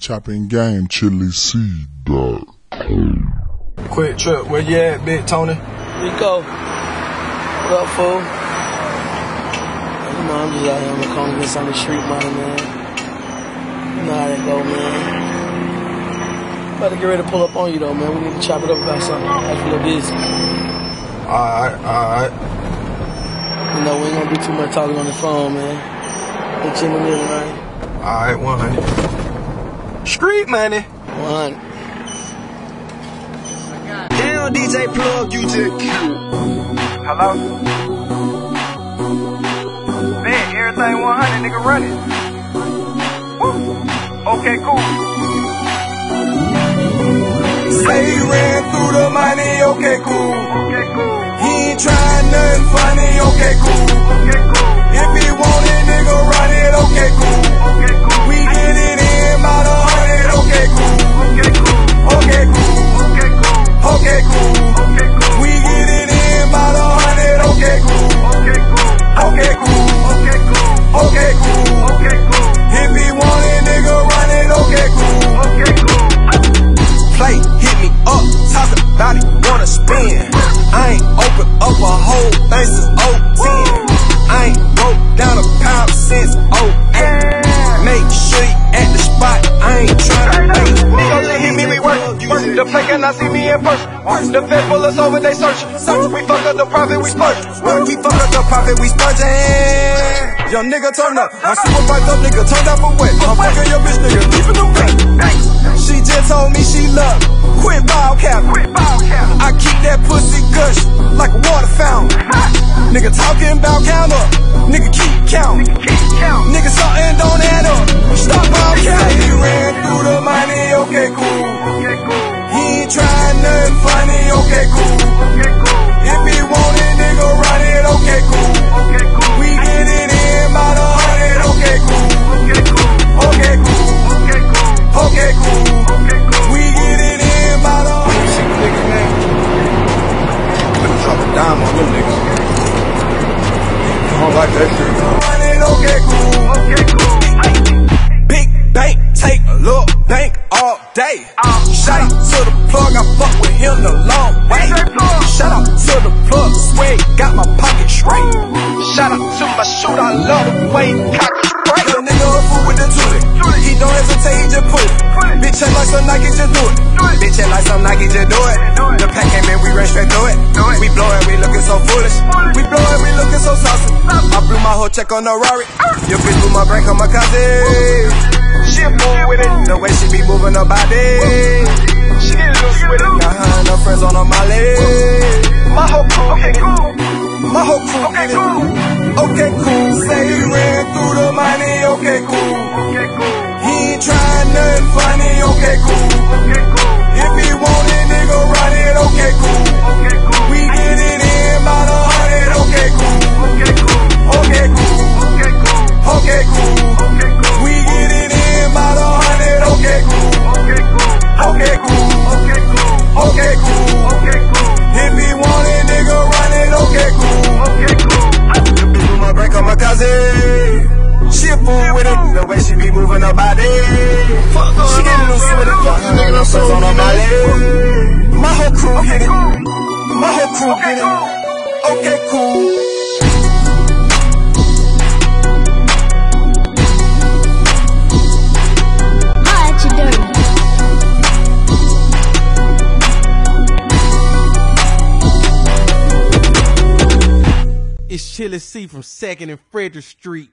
Chopping game, chili seed, dog. Quick trip, where you at, Big Tony? Rico. What up, fool? You know, I'm just out here on the corner getting on the street money, man. You know how that go, man. About to get ready to pull up on you, though, man. We need to chop it up about something. I feel busy. Alright, alright. You know, we ain't gonna do too much talking on the phone, man. Hit you in the middle, right? Alright, 100. Street money. One. Damn, DJ Plug, you just cute. Hello? Man, everything 100, nigga running. Woo. Okay, cool. Say he ran through the money, okay, cool. Okay, cool. He ain't trying nothing funny. Okay, cool. Spin. I ain't open up a whole thing since 010. I ain't broke down a pound since 08. Make sure you at the spot, I ain't tryna wait. Nigga, let him me work. Work. The play cannot see me in person. The fed full us over, they search. We fuck up the profit, we splurge. We fuck up the profit, we splurgin'. Young nigga turn up, I'm super biked up, nigga turned up for wet. I'm fucking your bitch, nigga, keeping them wet. She just told me she love me. Quit. Quit cap. That pussy gush like a water fountain. Nigga talking about count up. Nigga keep count. Keep count. Nigga something don't add up. Stop ball count. Day. Shout out to the plug, I fuck with him the long way. Shout out to the plug, sway, got my pocket straight. Shout out to my shoot, I love the way cock straight. Little nigga a fool with the tootie. He don't hesitate, he just put it. Bitch head like some Nike, just do it. Bitch head like some Nike, just do it. The pack came in, we ran straight through it. We blow it, we looking so foolish. We blow it, we looking so saucy. I blew my whole check on the Rari. Your bitch blew my brain on my cousin. She fool with it, the way she be moving her body. She get loose with it, got her and her friends on her molly. My whole crew, okay, cool. My whole crew, Okay, cool. Okay, cool. Say he My whole crew hit it. Okay, cool. I'll dirty. It's Chilly C from 2nd and Frederick Street.